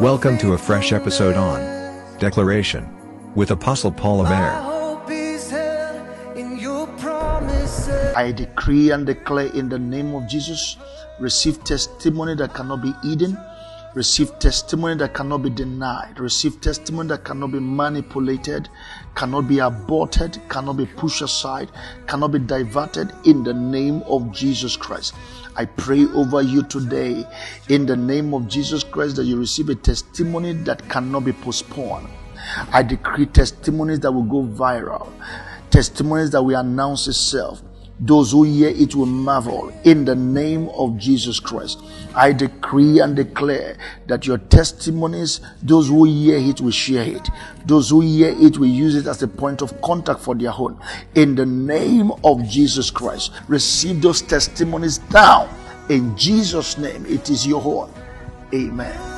Welcome to a fresh episode on Declaration with Apostle Paul Ameh. I decree and declare in the name of Jesus, receive testimony that cannot be hidden, receive testimony that cannot be denied, receive testimony that cannot be manipulated, cannot be aborted, cannot be pushed aside, cannot be diverted in the name of Jesus Christ. I pray over you today in the name of Jesus Christ that you receive a testimony that cannot be postponed. I decree testimonies that will go viral, testimonies that will announce itself, those who hear it will marvel in the name of Jesus Christ. I decree and declare that your testimonies, those who hear it will share it. Those who hear it will use it as a point of contact for their own. In the name of Jesus Christ, receive those testimonies now. In Jesus' name, it is your own. Amen.